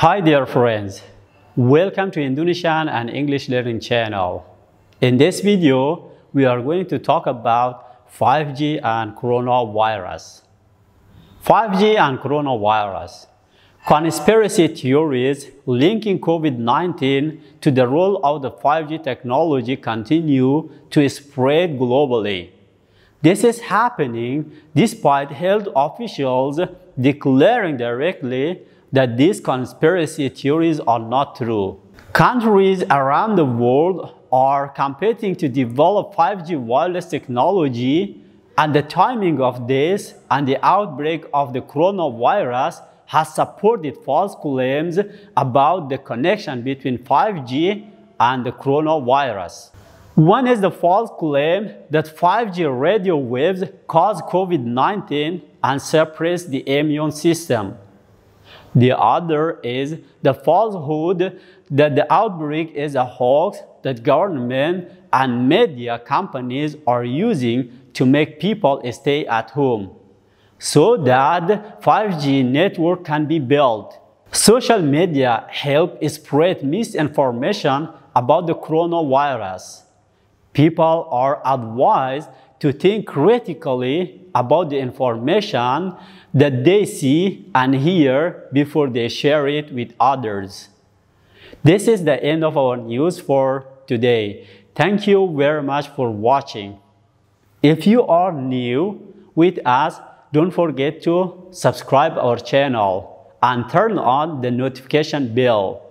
Hi dear friends, welcome to Indonesian and English Learning channel. In this video, we are going to talk about 5G and coronavirus. 5G and coronavirus. Conspiracy theories linking COVID-19 to the role of the 5G technology continue to spread globally. This is happening despite health officials declaring directly that these conspiracy theories are not true. Countries around the world are competing to develop 5G wireless technology and the timing of this and the outbreak of the coronavirus has supported false claims about the connection between 5G and the coronavirus. One is the false claim that 5G radio waves cause COVID-19 and suppress the immune system. The other is the falsehood that the outbreak is a hoax that government and media companies are using to make people stay at home so that 5G network can be built. Social media help spread misinformation about the coronavirus. People are advised to think critically about the information that they see and hear before they share it with others. This is the end of our news for today. Thank you very much for watching. If you are new with us, don't forget to subscribe our channel and turn on the notification bell